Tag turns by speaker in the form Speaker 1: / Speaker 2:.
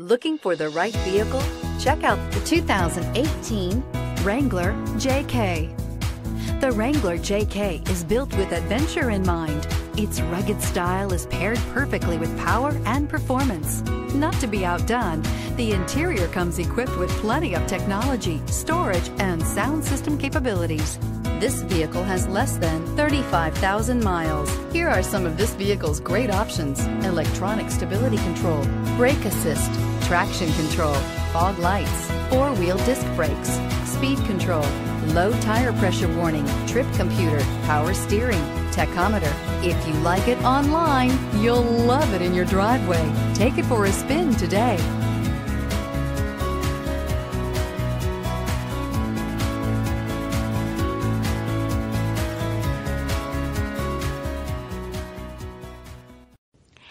Speaker 1: Looking for the right vehicle? Check out the 2018 Wrangler JK. The Wrangler JK is built with adventure in mind. Its rugged style is paired perfectly with power and performance. Not to be outdone, the interior comes equipped with plenty of technology, storage, and sound system capabilities. This vehicle has less than 35,000 miles. Here are some of this vehicle's great options. Electronic stability control, brake assist, traction control, fog lights, four-wheel disc brakes, speed control, low tire pressure warning, trip computer, power steering, tachometer. If you like it online, you'll love it in your driveway. Take it for a spin today.